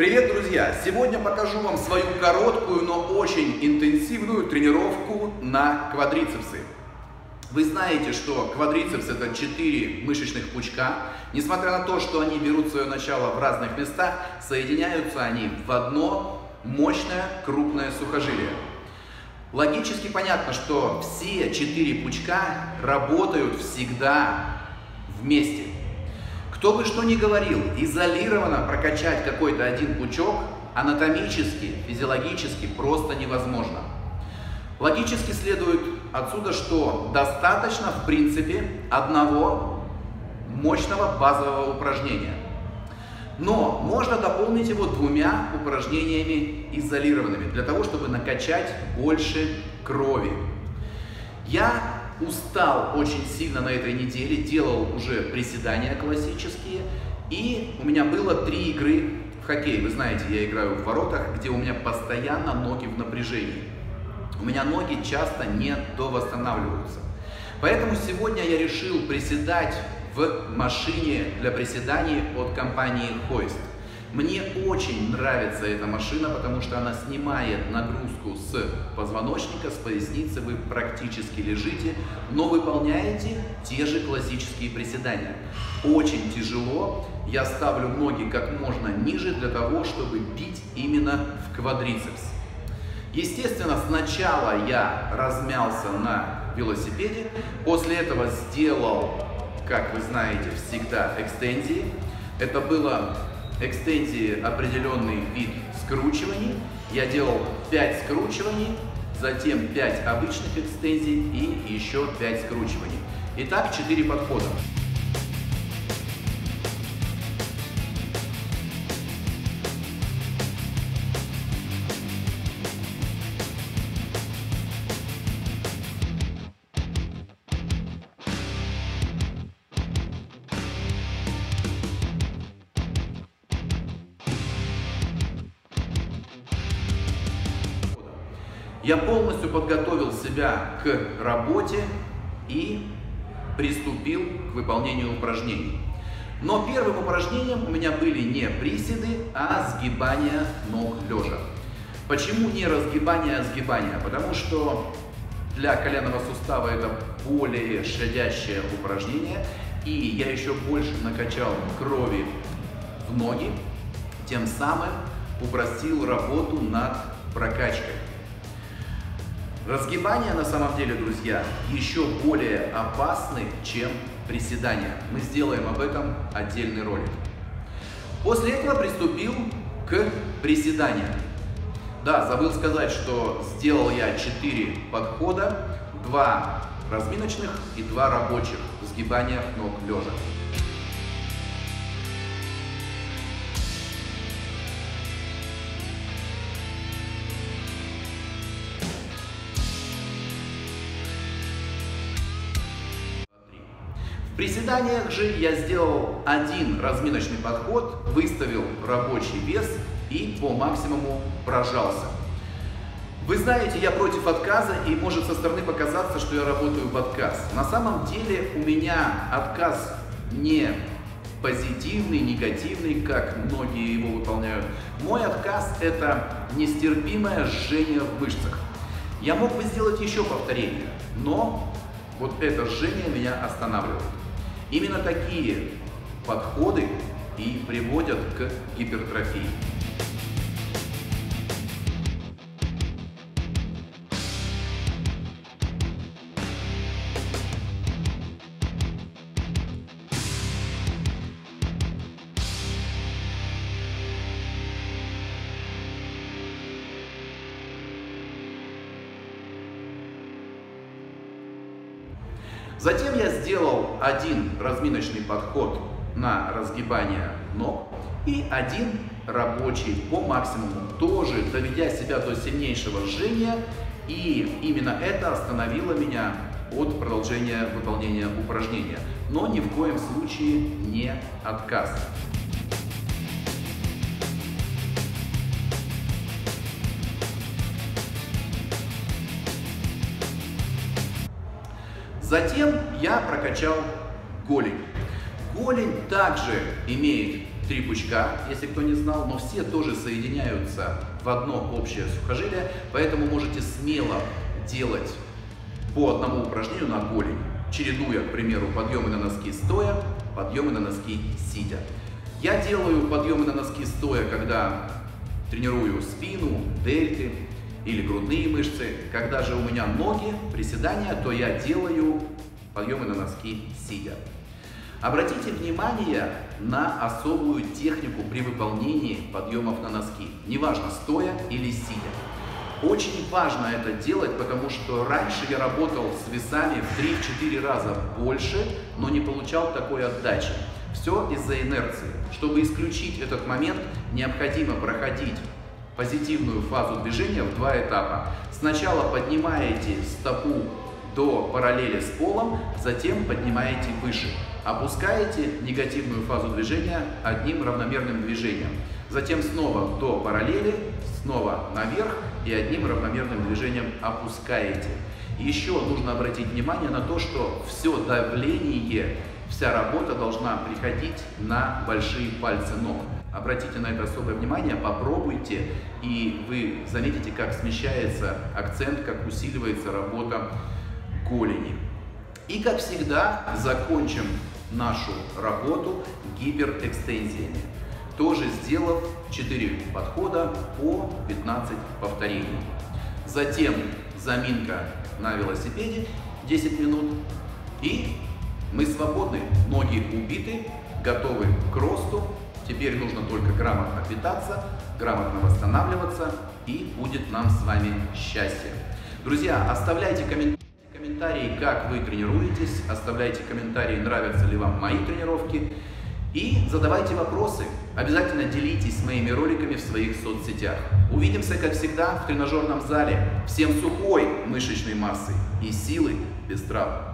Привет, друзья! Сегодня покажу вам свою короткую, но очень интенсивную тренировку на квадрицепсы. Вы знаете, что квадрицепс это 4 мышечных пучка. Несмотря на то, что они берут свое начало в разных местах, соединяются они в одно мощное крупное сухожилие. Логически понятно, что все четыре пучка работают всегда вместе. Кто бы что ни говорил, изолированно прокачать какой-то один пучок анатомически, физиологически просто невозможно. Логически следует отсюда, что достаточно, в принципе, одного мощного базового упражнения. Но можно дополнить его двумя упражнениями изолированными, для того, чтобы накачать больше крови. Я устал очень сильно на этой неделе, делал уже приседания классические, и у меня было три игры в хоккей. Вы знаете, я играю в воротах, где у меня постоянно ноги в напряжении. У меня ноги часто не довосстанавливаются. Поэтому сегодня я решил приседать в машине для приседаний от компании Hoist. Мне очень нравится эта машина, потому что она снимает нагрузку с позвоночника, с поясницы, вы практически лежите, но выполняете те же классические приседания. Очень тяжело, я ставлю ноги как можно ниже для того, чтобы бить именно в квадрицепс. Естественно, сначала я размялся на велосипеде, после этого сделал, как вы знаете, всегда экстензии. Это было экстензии определенный вид скручиваний. Я делал 5 скручиваний, затем 5 обычных экстензий и еще 5 скручиваний. Итак, 4 подхода. Я полностью подготовил себя к работе и приступил к выполнению упражнений. Но первым упражнением у меня были не приседы, а сгибания ног лежа. Почему не разгибание, а сгибание? Потому что для коленного сустава это более щадящее упражнение, и я еще больше накачал крови в ноги, тем самым упростил работу над прокачкой. Разгибания на самом деле, друзья, еще более опасны, чем приседания. Мы сделаем об этом отдельный ролик. После этого приступил к приседаниям. Да, забыл сказать, что сделал я 4 подхода, 2 разминочных и 2 рабочих сгибания ног лежа. Приседаниях же я сделал один разминочный подход, выставил рабочий вес и по максимуму прожался. Вы знаете, я против отказа и может со стороны показаться, что я работаю в отказ. На самом деле у меня отказ не позитивный, негативный, как многие его выполняют. Мой отказ это нестерпимое жжение в мышцах. Я мог бы сделать еще повторение, но вот это жжение меня останавливает. Именно такие подходы и приводят к гипертрофии. Затем я сделал один разминочный подход на разгибание ног и один рабочий по максимуму, тоже доведя себя до сильнейшего жжения. И именно это остановило меня от продолжения выполнения упражнения. Но ни в коем случае не отказ. Затем я прокачал голень. Голень также имеет три пучка, если кто не знал, но все тоже соединяются в одно общее сухожилие, поэтому можете смело делать по одному упражнению на голень, чередуя, к примеру, подъемы на носки стоя, подъемы на носки сидя. Я делаю подъемы на носки стоя, когда тренирую спину, дельты или грудные мышцы. Когда же у меня ноги, приседания, то я делаю подъемы на носки сидя. Обратите внимание на особую технику при выполнении подъемов на носки. Неважно, стоя или сидя. Очень важно это делать, потому что раньше я работал с весами в 3-4 раза больше, но не получал такой отдачи. Все из-за инерции. Чтобы исключить этот момент, необходимо проходить позитивную фазу движения в два этапа. Сначала поднимаете стопу до параллели с полом, затем поднимаете выше. Опускаете негативную фазу движения одним равномерным движением. Затем снова до параллели, снова наверх и одним равномерным движением опускаете. Еще нужно обратить внимание на то, что все давление, вся работа должна приходить на большие пальцы ног. Обратите на это особое внимание, попробуйте, и вы заметите, как смещается акцент, как усиливается работа голени. И как всегда, закончим нашу работу гиперэкстензиями тоже сделав 4 подхода по 15 повторений. Затем заминка на велосипеде 10 минут и мы свободны, ноги убиты, готовы к росту. Теперь нужно только грамотно питаться, грамотно восстанавливаться и будет нам с вами счастье. Друзья, оставляйте комментарии, как вы тренируетесь, оставляйте комментарии, нравятся ли вам мои тренировки. И задавайте вопросы. Обязательно делитесь моими роликами в своих соцсетях. Увидимся, как всегда, в тренажерном зале. Всем сухой мышечной массы и силы без травм.